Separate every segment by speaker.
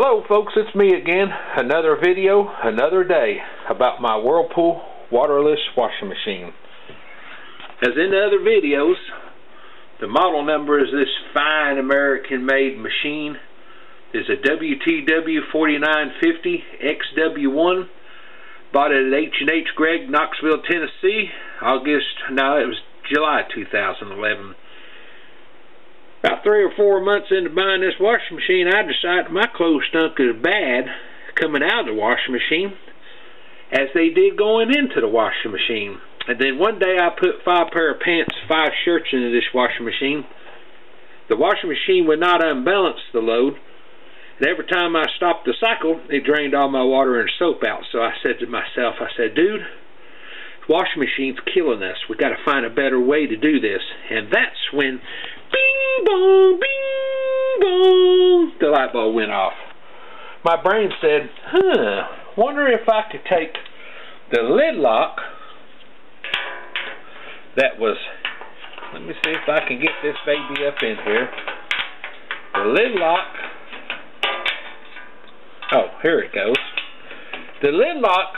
Speaker 1: Hello folks, it's me again. Another video, another day about my Whirlpool waterless washing machine. As in the other videos, the model number is this fine American made machine. It's a WTW 4950 XW1 bought it at H&H Gregg, Knoxville, Tennessee, August, no, it was July 2011 about three or four months into buying this washing machine, I decided my clothes stunk as bad coming out of the washing machine as they did going into the washing machine. And then one day I put five pair of pants, five shirts into this washing machine. The washing machine would not unbalance the load. And every time I stopped the cycle, it drained all my water and soap out. So I said to myself, I said, dude, washing machine's killing us. We've got to find a better way to do this. And that's when Bing bong, bing bong. The light bulb went off. My brain said, huh, wonder if I could take the lid lock that was, let me see if I can get this baby up in here. The lid lock, oh, here it goes. The lid lock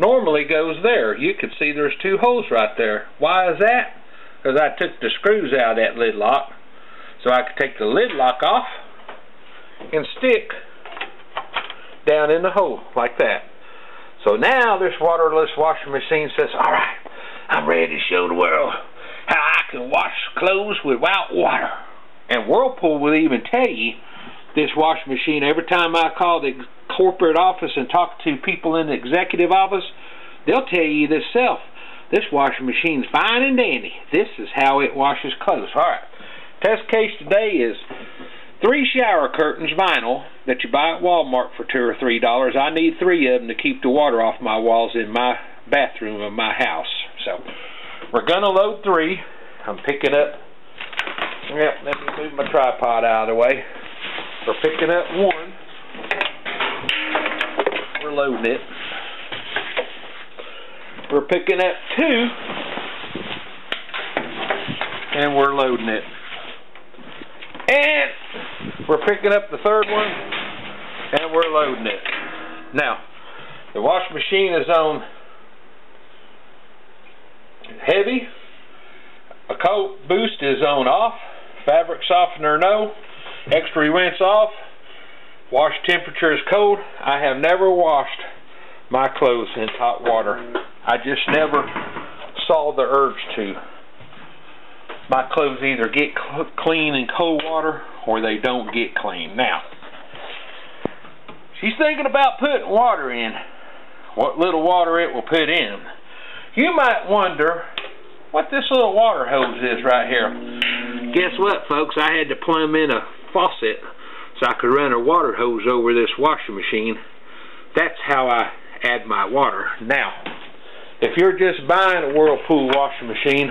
Speaker 1: normally goes there. You can see there's two holes right there. Why is that? because I took the screws out of that lid lock so I could take the lid lock off and stick down in the hole like that. So now this waterless washing machine says, alright, I'm ready to show the world how I can wash clothes without water. And Whirlpool will even tell you this washing machine, every time I call the corporate office and talk to people in the executive office, they'll tell you this self. This washing machine's fine and dandy. This is how it washes clothes. Alright, test case today is three shower curtains vinyl that you buy at Walmart for two or three dollars. I need three of them to keep the water off my walls in my bathroom of my house. So we're to load three. I'm picking up, yep, let me move my tripod out of the way. We're picking up one. We're loading it. We're picking up two, and we're loading it. And we're picking up the third one, and we're loading it. Now, the washing machine is on heavy. A coat boost is on off. Fabric softener no. Extra rinse off. Wash temperature is cold. I have never washed my clothes in hot water. I just never saw the urge to. My clothes either get cl clean in cold water or they don't get clean. Now, she's thinking about putting water in. What little water it will put in. You might wonder what this little water hose is right here. Guess what, folks? I had to plumb in a faucet so I could run a water hose over this washing machine. That's how I add my water. Now, if you're just buying a Whirlpool washing machine,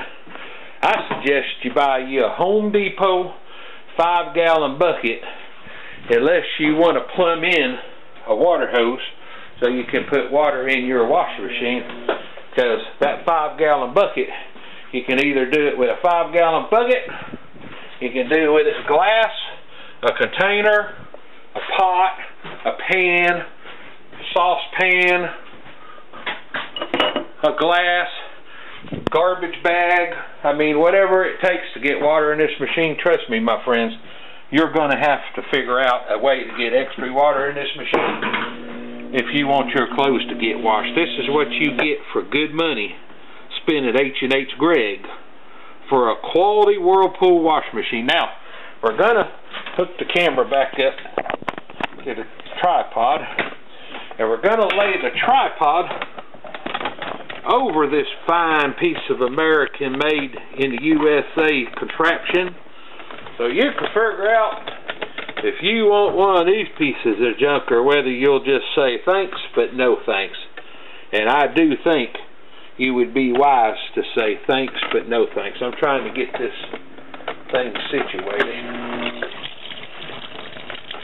Speaker 1: I suggest you buy you a Home Depot five gallon bucket unless you want to plumb in a water hose so you can put water in your washing machine because that five gallon bucket you can either do it with a five gallon bucket you can do it with a glass a container a pot a pan a saucepan a glass, garbage bag, I mean, whatever it takes to get water in this machine, trust me, my friends, you're going to have to figure out a way to get extra water in this machine if you want your clothes to get washed. This is what you get for good money spent at H&H Gregg for a quality Whirlpool wash machine. Now, we're going to hook the camera back up to the tripod, and we're going to lay the tripod over this fine piece of American made in the USA contraption. So you can figure out if you want one of these pieces of junk or whether you'll just say thanks but no thanks. And I do think you would be wise to say thanks but no thanks. I'm trying to get this thing situated.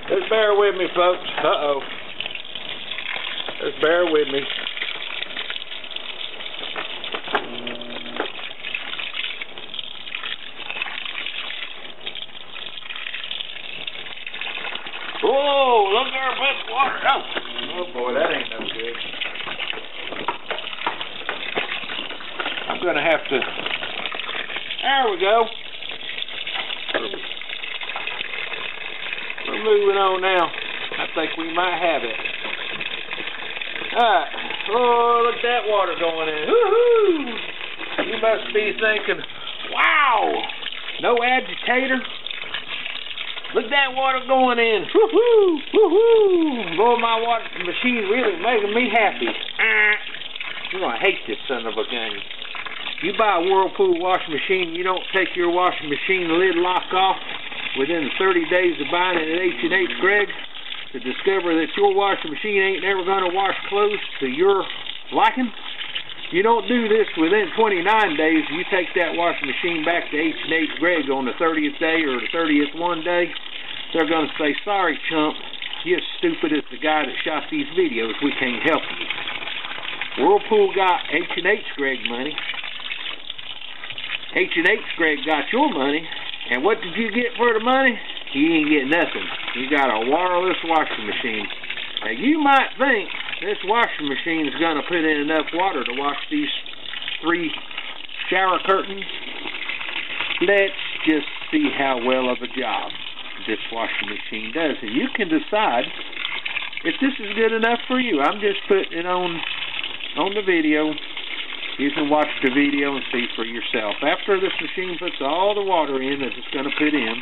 Speaker 1: Just bear with me folks. Uh-oh. Just bear with me. Whoa, look there, bud, water. Oh. oh boy, that ain't no good. I'm gonna have to. There we go. We're moving on now. I think we might have it. Alright. Oh, look at that water going in. Woohoo! You must be thinking, wow, no agitator. Look at that water going in. Woohoo! Woohoo! Boy, my water machine really making me happy. Ah. You're going to hate this son of a gun. You buy a Whirlpool washing machine, you don't take your washing machine lid lock off within 30 days of buying it at H&H Gregg to discover that your washing machine ain't never going to wash clothes to your liking. You don't do this within 29 days. You take that washing machine back to H&H Gregg on the 30th day or the 30th one day. They're going to say, sorry, chump. You're as stupid as the guy that shot these videos. We can't help you. Whirlpool got H&H Gregg money. H&H Gregg got your money. And what did you get for the money? You ain't get nothing. You got a wireless washing machine. Now, you might think this washing machine is going to put in enough water to wash these three shower curtains. Let's just see how well of a job this washing machine does. And you can decide if this is good enough for you. I'm just putting it on, on the video. You can watch the video and see for yourself. After this machine puts all the water in that it's going to put in,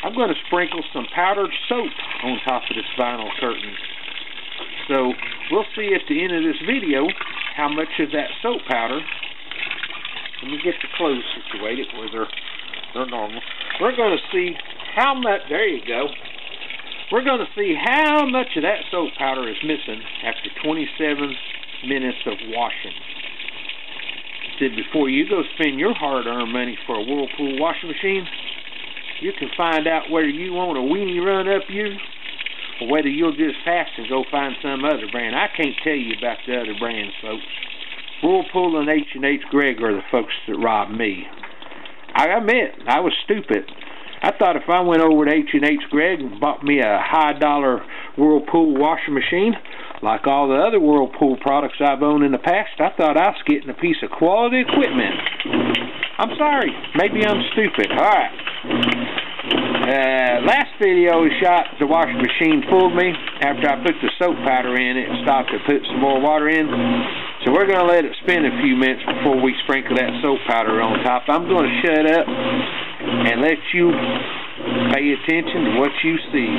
Speaker 1: I'm going to sprinkle some powdered soap on top of this vinyl curtain. So we'll see at the end of this video how much of that soap powder. Let me get the clothes situated where they're they're normal. We're going to see how much. There you go. We're going to see how much of that soap powder is missing after 27 minutes of washing. Said before you go spend your hard-earned money for a Whirlpool washing machine, you can find out whether you want a weenie run up you or whether you'll just fast and go find some other brand. I can't tell you about the other brands, folks. Whirlpool and H&H Gregg are the folks that robbed me. I admit, I was stupid. I thought if I went over to H&H Gregg and bought me a high-dollar Whirlpool washing machine, like all the other Whirlpool products I've owned in the past, I thought I was getting a piece of quality equipment. I'm sorry. Maybe I'm stupid. All right. Uh, last video we shot, the washing machine fooled me. After I put the soap powder in, it stopped to put some more water in. So we're going to let it spin a few minutes before we sprinkle that soap powder on top. I'm going to shut up and let you pay attention to what you see.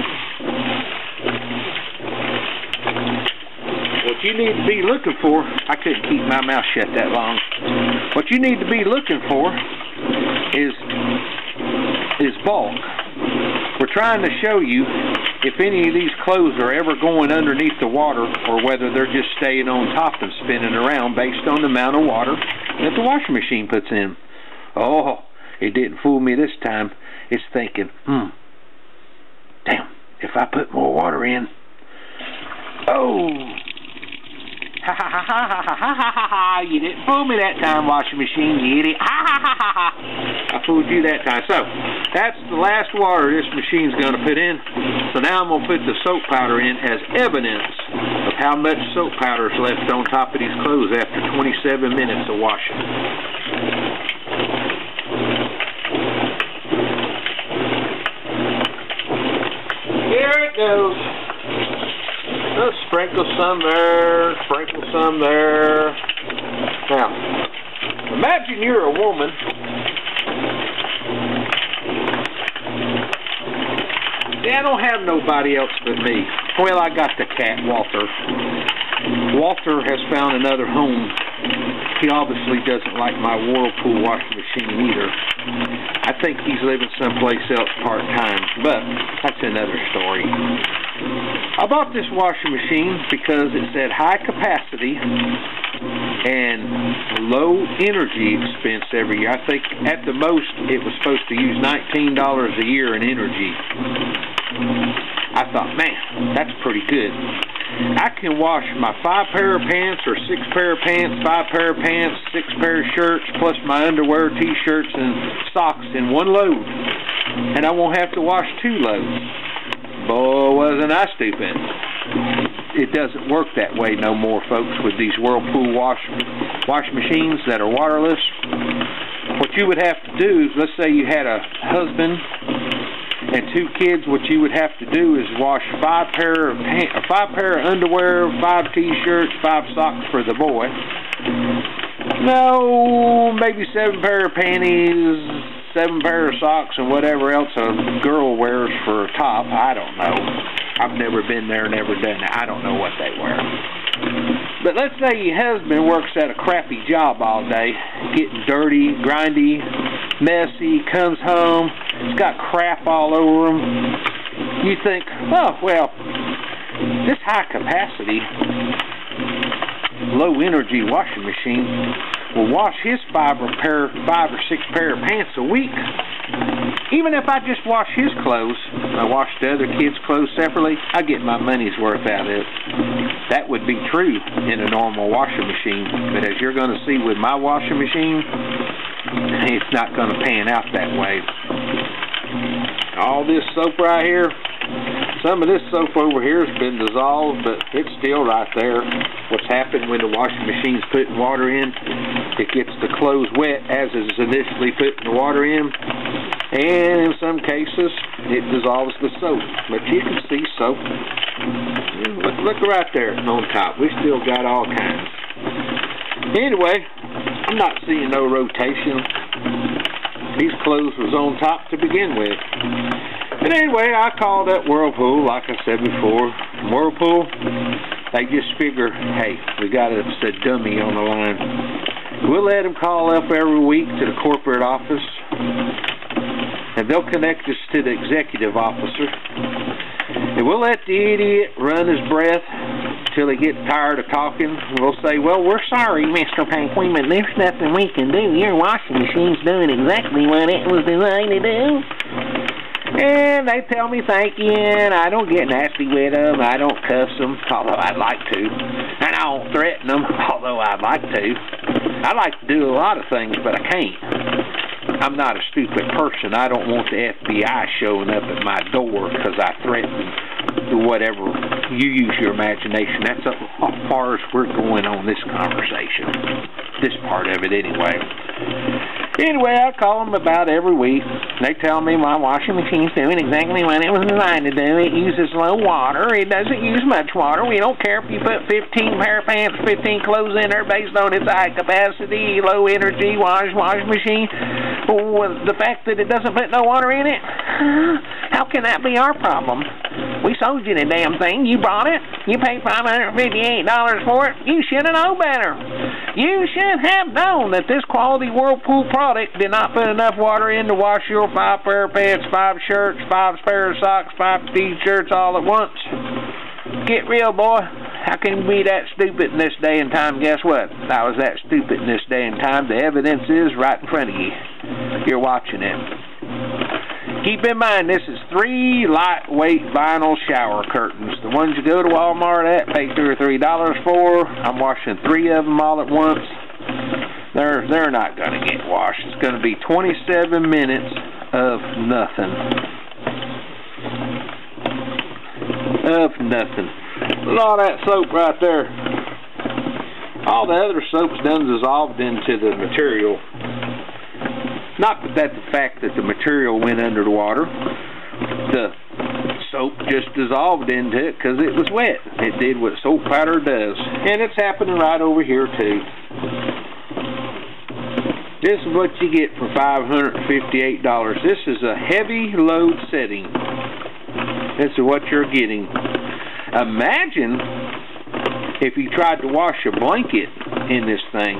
Speaker 1: What you need to be looking for, I couldn't keep my mouth shut that long. What you need to be looking for is is bulk. We're trying to show you if any of these clothes are ever going underneath the water or whether they're just staying on top and spinning around based on the amount of water that the washing machine puts in. Oh, it didn't fool me this time. It's thinking, hmm, damn, if I put more water in, oh, Ha ha ha ha ha ha ha ha ha! You didn't fool me that time, washing machine, you idiot. Ha ha ha ha ha! I fooled you that time. So, that's the last water this machine's going to put in. So now I'm going to put the soap powder in as evidence of how much soap powder is left on top of these clothes after 27 minutes of washing. Here it goes. Let's sprinkle some there, sprinkle some there. Now, imagine you're a woman Yeah, I don't have nobody else but me. Well, I got the cat, Walter. Walter has found another home. He obviously doesn't like my Whirlpool washing machine either. I think he's living someplace else part-time, but that's another story. I bought this washing machine because it said high capacity and low energy expense every year. I think at the most it was supposed to use $19 a year in energy. I thought, man, that's pretty good. I can wash my five pair of pants or six pair of pants, five pair of pants, six pair of shirts, plus my underwear, t-shirts, and socks in one load. And I won't have to wash two loads. Boy, wasn't I stupid. It doesn't work that way no more, folks, with these Whirlpool wash, wash machines that are waterless. What you would have to do is, let's say you had a husband and two kids, what you would have to do is wash five pair of uh, five pair of underwear, five t-shirts, five socks for the boy. No, maybe seven pair of panties, seven pair of socks, and whatever else a girl wears for a top. I don't know. I've never been there, never done it. I don't know what they wear. But let's say your husband works at a crappy job all day, getting dirty, grindy, messy, comes home, it's got crap all over him. You think, oh, well, this high capacity, low energy washing machine will wash his five or pair, five or six pair of pants a week. Even if I just wash his clothes, I wash the other kids' clothes separately, I get my money's worth out of it. That would be true in a normal washing machine, but as you're going to see with my washing machine, it's not going to pan out that way. All this soap right here, some of this soap over here has been dissolved, but it's still right there. What's happened when the washing machine's putting water in, it gets the clothes wet as it's initially putting the water in. And in some cases, it dissolves the soap. But you can see soap. Look, look right there on top. We still got all kinds. Anyway, I'm not seeing no rotation. These clothes was on top to begin with. And anyway, I called up Whirlpool, like I said before. Whirlpool, they just figure, hey, we got a, a dummy on the line. We'll let them call up every week to the corporate office, and they'll connect us to the executive officer. And we'll let the idiot run his breath till he gets tired of talking. We'll say, well, we're sorry, Mr. Pankweeman. There's nothing we can do. Your washing machine's doing exactly what it was designed to do. And they tell me thank you, and I don't get nasty with them. I don't cuss them, although I'd like to. And I don't threaten them, although I'd like to. I like to do a lot of things, but I can't. I'm not a stupid person. I don't want the FBI showing up at my door because I threaten to whatever. You use your imagination. That's how far as we're going on this conversation. This part of it, anyway. Anyway, I call them about every week. They tell me my washing machine's doing exactly what it was designed to do. It uses low water. It doesn't use much water. We don't care if you put 15 pair of pants, 15 clothes in there based on its high capacity, low energy wash wash machine. Well, the fact that it doesn't put no water in it, how can that be our problem? We sold you the damn thing. You bought it. You paid $558 for it. You should have known better. You should have known that this quality Whirlpool product did not put enough water in to wash your five pair of pants, five shirts, five pair of socks, five t-shirts all at once. Get real, boy. How can you be that stupid in this day and time? Guess what? I was that stupid in this day and time. The evidence is right in front of you. You're watching it. Keep in mind, this is three lightweight vinyl shower curtains. The ones you go to Walmart at, pay two or three dollars for. I'm washing three of them all at once. They're they're not going to get washed. It's going to be 27 minutes of nothing. Of nothing. At all that soap right there. All the other soap's done dissolved into the material. Not that the fact that the material went under the water. The soap just dissolved into it because it was wet. It did what soap powder does. And it's happening right over here too. This is what you get for $558. This is a heavy load setting. This is what you're getting. Imagine if you tried to wash a blanket in this thing.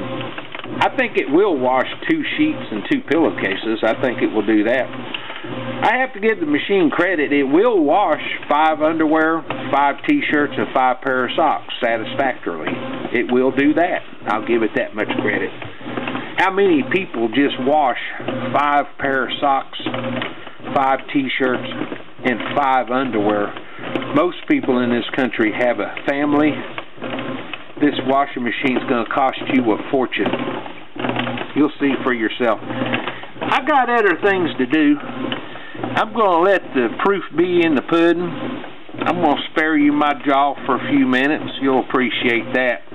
Speaker 1: I think it will wash two sheets and two pillowcases. I think it will do that. I have to give the machine credit. It will wash five underwear, five t-shirts, and five pair of socks satisfactorily. It will do that. I'll give it that much credit. How many people just wash five pair of socks, five t-shirts, and five underwear? Most people in this country have a family. This washing machine is going to cost you a fortune. You'll see for yourself. I got other things to do. I'm going to let the proof be in the pudding. I'm going to spare you my jaw for a few minutes. You'll appreciate that.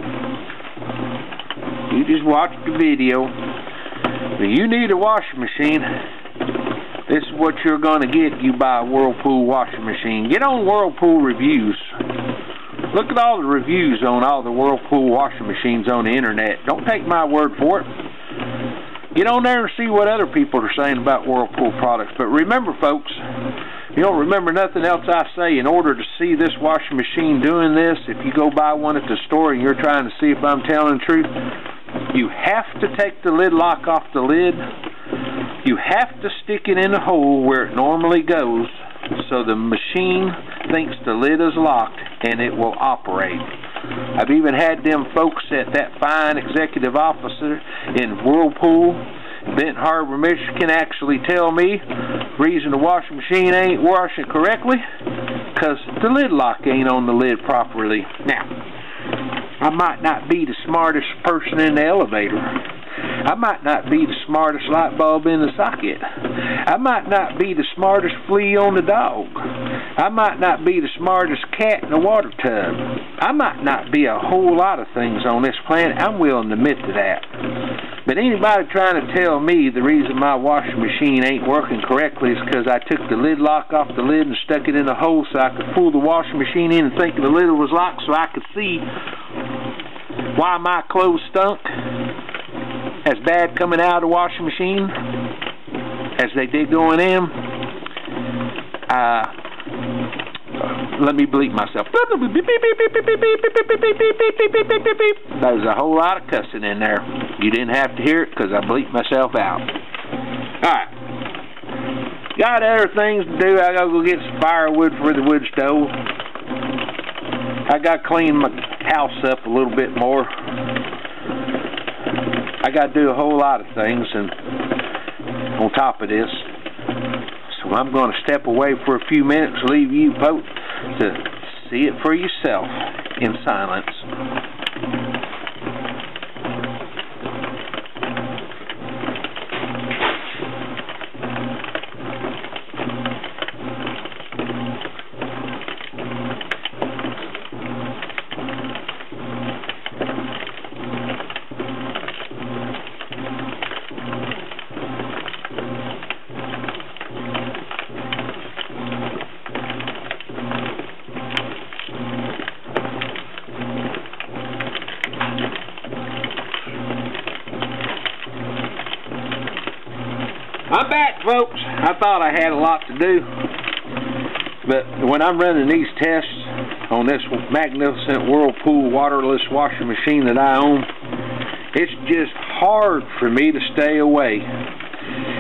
Speaker 1: You just watch the video. If you need a washing machine, this is what you're going to get if you buy a Whirlpool washing machine. Get on Whirlpool reviews. Look at all the reviews on all the Whirlpool washing machines on the internet. Don't take my word for it. Get on there and see what other people are saying about Whirlpool products. But remember, folks, you don't remember nothing else I say. In order to see this washing machine doing this, if you go buy one at the store and you're trying to see if I'm telling the truth, you have to take the lid lock off the lid. You have to stick it in the hole where it normally goes so the machine thinks the lid is locked and it will operate. I've even had them folks at that fine executive officer in Whirlpool, Benton Harbor, Michigan, actually tell me reason the washing machine ain't washing correctly because the lid lock ain't on the lid properly. Now, I might not be the smartest person in the elevator. I might not be the smartest light bulb in the socket. I might not be the smartest flea on the dog. I might not be the smartest cat in the water tub. I might not be a whole lot of things on this planet. I'm willing to admit to that. But anybody trying to tell me the reason my washing machine ain't working correctly is because I took the lid lock off the lid and stuck it in a hole so I could pull the washing machine in and think the lid was locked so I could see why my clothes stunk as bad coming out of the washing machine as they did going in. Uh, let me bleep myself. There's a whole lot of cussing in there. You didn't have to hear it because I bleeped myself out. Alright. Got other things to do. I gotta go get some firewood for the wood stove. I gotta clean my house up a little bit more. I got to do a whole lot of things, and on top of this, so I'm going to step away for a few minutes, leave you folks to see it for yourself in silence. I'm back, folks. I thought I had a lot to do. But when I'm running these tests on this magnificent Whirlpool waterless washing machine that I own, it's just hard for me to stay away.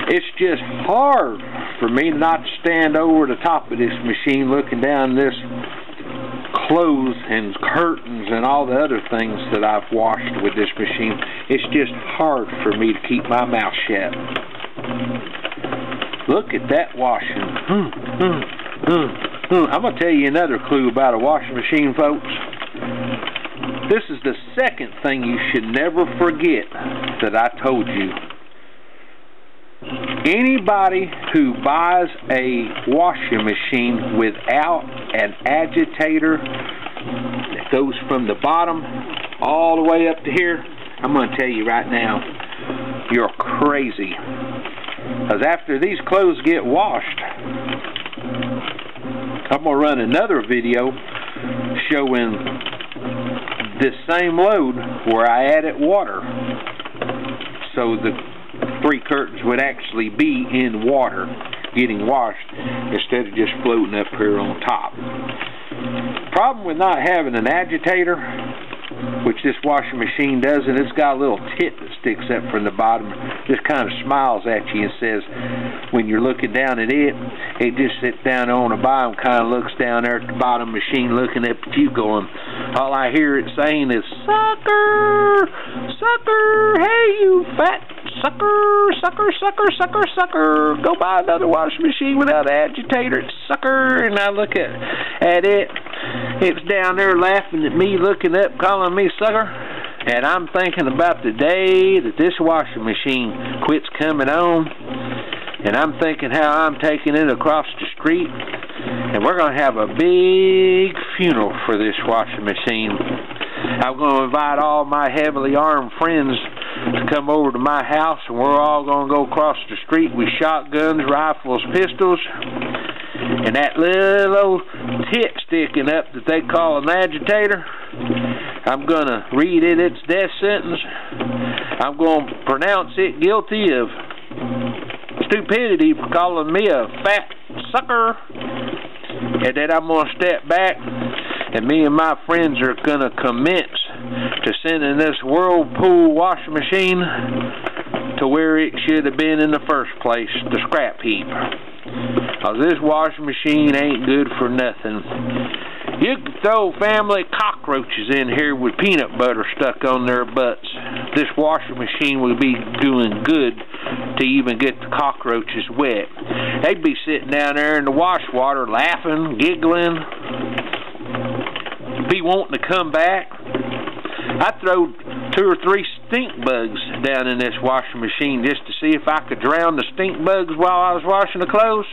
Speaker 1: It's just hard for me not to stand over the top of this machine looking down this clothes and curtains and all the other things that I've washed with this machine. It's just hard for me to keep my mouth shut. Look at that washing. Hmm, hmm, hmm, I'm going to tell you another clue about a washing machine, folks. This is the second thing you should never forget that I told you. Anybody who buys a washing machine without an agitator that goes from the bottom all the way up to here, I'm going to tell you right now, you're crazy. Because after these clothes get washed, I'm going to run another video showing this same load where I added water. So the three curtains would actually be in water getting washed instead of just floating up here on top. Problem with not having an agitator which this washing machine does, and it's got a little tit that sticks up from the bottom, just kind of smiles at you and says, when you're looking down at it, it just sits down on the bottom, kind of looks down there at the bottom machine looking up at you going, all I hear it saying is, sucker, sucker, hey you fat sucker, sucker, sucker, sucker, sucker, go buy another washing machine without an agitator, sucker, and I look at, at it, it's down there laughing at me, looking up, calling me sucker. And I'm thinking about the day that this washing machine quits coming on. And I'm thinking how I'm taking it across the street And we're going to have a big funeral for this washing machine. I'm going to invite all my heavily armed friends to come over to my house, and we're all going to go across the street with shotguns, rifles, pistols, and that little old tit sticking up that they call an agitator. I'm going to read it its death sentence. I'm going to pronounce it guilty of stupidity for calling me a fat sucker. And then I'm going to step back, and me and my friends are going to commence to sending this Whirlpool washing machine to where it should have been in the first place, the scrap heap. Cause this washing machine ain't good for nothing. You can throw family cockroaches in here with peanut butter stuck on their butts. This washing machine would be doing good to even get the cockroaches wet. They'd be sitting down there in the wash water laughing, giggling, be wanting to come back. I throw two or three stink bugs down in this washing machine just to see if I could drown the stink bugs while I was washing the clothes.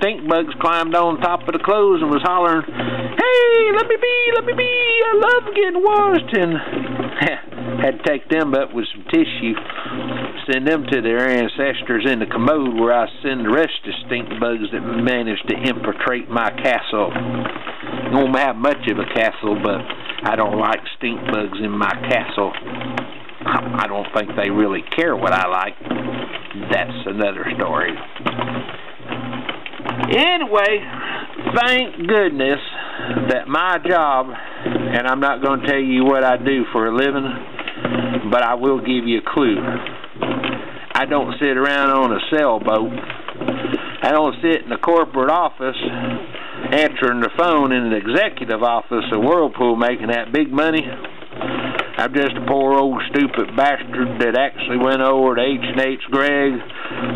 Speaker 1: Stink bugs climbed on top of the clothes and was hollering, Hey, let me be, let me be, I love getting washed. And had to take them up with some tissue, send them to their ancestors in the commode where I send the rest of the stink bugs that managed to infiltrate my castle. Don't have much of a castle, but I don't like stink bugs in my castle. I don't think they really care what I like. That's another story. Anyway, thank goodness that my job, and I'm not going to tell you what I do for a living, but I will give you a clue. I don't sit around on a sailboat. I don't sit in a corporate office answering the phone in the executive office of Whirlpool making that big money. I'm just a poor old stupid bastard that actually went over to H&H Gregg.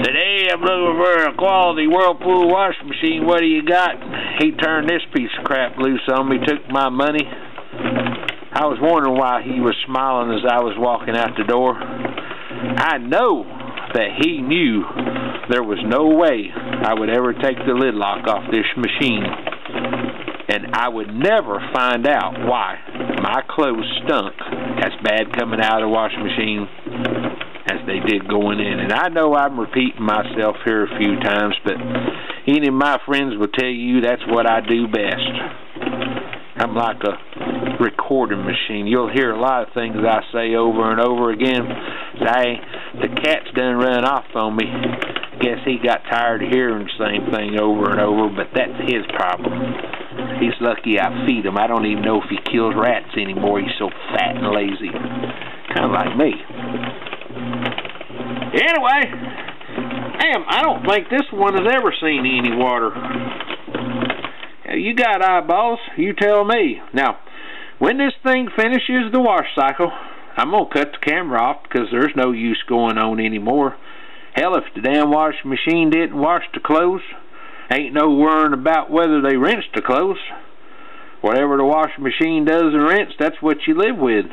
Speaker 1: Today I'm looking for a quality Whirlpool washing machine. What do you got? He turned this piece of crap loose on me, took my money. I was wondering why he was smiling as I was walking out the door. I know that he knew there was no way I would ever take the lid lock off this machine and I would never find out why my clothes stunk as bad coming out of the washing machine as they did going in. And I know I'm repeating myself here a few times, but any of my friends will tell you that's what I do best. I'm like a recording machine. You'll hear a lot of things I say over and over again. Say, the cat's done run off on me. Guess he got tired of hearing the same thing over and over, but that's his problem. He's lucky I feed him. I don't even know if he kills rats anymore. He's so fat and lazy. Kind of like me. Anyway, damn, I don't think this one has ever seen any water. You got eyeballs, you tell me. Now, when this thing finishes the wash cycle, I'm going to cut the camera off because there's no use going on anymore. Hell, if the damn washing machine didn't wash the clothes, Ain't no worrying about whether they rinse the clothes. Whatever the washing machine does and rinse, that's what you live with.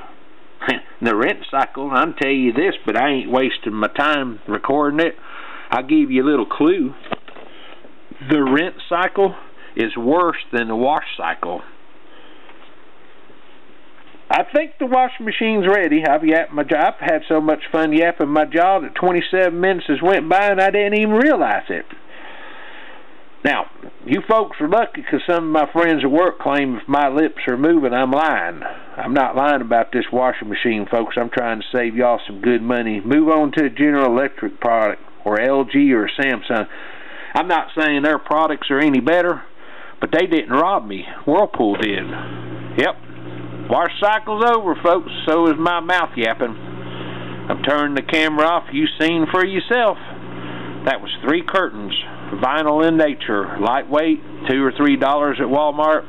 Speaker 1: the rinse cycle, I'll tell you this, but I ain't wasting my time recording it. I'll give you a little clue. The rinse cycle is worse than the wash cycle. I think the washing machine's ready. I've yapped my job. I've had so much fun yapping my jaw that 27 minutes has went by and I didn't even realize it. Now, you folks are lucky because some of my friends at work claim if my lips are moving, I'm lying. I'm not lying about this washing machine, folks. I'm trying to save y'all some good money. Move on to a General Electric product or LG or Samsung. I'm not saying their products are any better, but they didn't rob me. Whirlpool did. Yep. Wash cycle's over, folks. So is my mouth yapping. I'm turning the camera off. You seen for yourself. That was three curtains vinyl in nature, lightweight, two or three dollars at Walmart.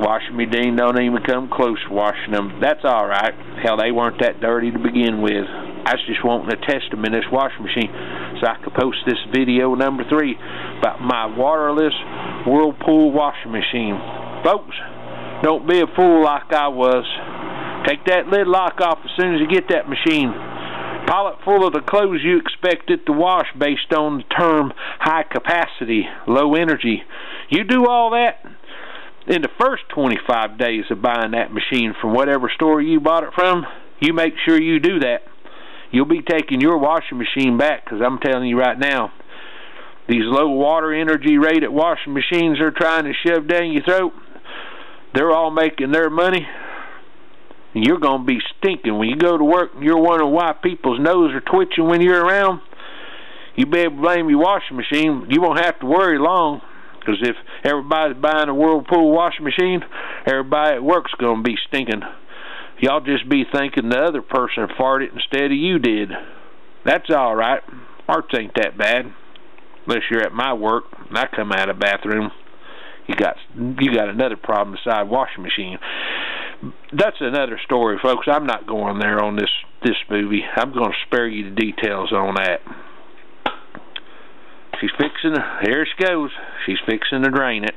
Speaker 1: Washing me Dean don't even come close to washing them. That's all right. Hell, they weren't that dirty to begin with. I was just wanting to test them in this washing machine so I could post this video number three about my waterless Whirlpool washing machine. Folks, don't be a fool like I was. Take that lid lock off as soon as you get that machine. Pile it full of the clothes you expect it to wash based on the term high capacity, low energy. You do all that in the first 25 days of buying that machine from whatever store you bought it from, you make sure you do that. You'll be taking your washing machine back because I'm telling you right now, these low water energy rated washing machines they're trying to shove down your throat, they're all making their money. And you're going to be stinking when you go to work and you're wondering why people's nose are twitching when you're around. You be able to blame your washing machine. You won't have to worry long because if everybody's buying a Whirlpool washing machine, everybody at work's going to be stinking. Y'all just be thinking the other person farted instead of you did. That's all right. Farts ain't that bad unless you're at my work and I come out of the bathroom, you got you got another problem beside washing machine. That's another story, folks. I'm not going there on this this movie. I'm going to spare you the details on that. She's fixing. Here she goes. She's fixing to drain it,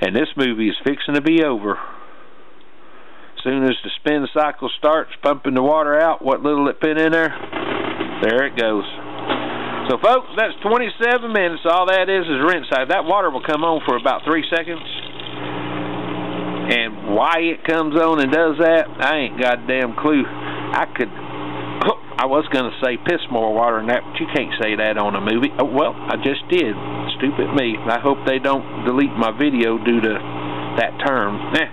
Speaker 1: and this movie is fixing to be over. Soon as the spin cycle starts pumping the water out, what little it put in there, there it goes. So, folks, that's 27 minutes. All that is is rinse. That water will come on for about three seconds. And why it comes on and does that, I ain't got a damn clue. I could, I was going to say piss more water than that, but you can't say that on a movie. Oh, well, I just did. Stupid me. I hope they don't delete my video due to that term. Eh.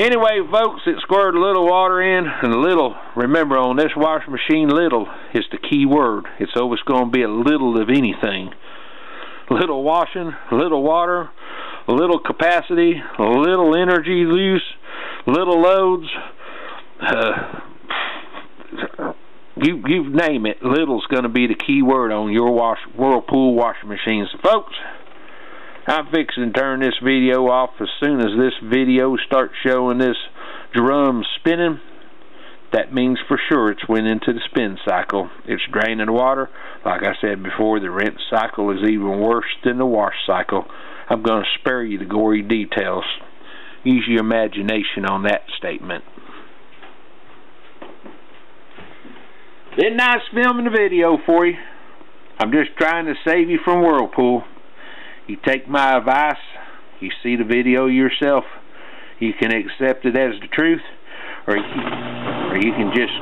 Speaker 1: Anyway, folks, it squirted a little water in, and a little, remember on this washing machine, little is the key word. It's always going to be a little of anything. Little washing, little water, little capacity, little energy use, little loads. Uh, you you name it, little's going to be the key word on your wash Whirlpool washing machines, folks. I'm fixing to turn this video off as soon as this video starts showing this drum spinning. That means for sure it's went into the spin cycle. It's draining water. Like I said before, the rinse cycle is even worse than the wash cycle. I'm going to spare you the gory details. Use your imagination on that statement. Been nice filming the video for you. I'm just trying to save you from Whirlpool you take my advice, you see the video yourself, you can accept it as the truth, or you can, or you can just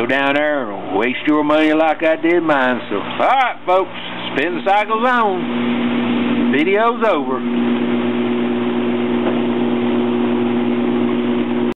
Speaker 1: go down there and waste your money like I did mine. So, alright folks, spin the cycle's on. Video's over.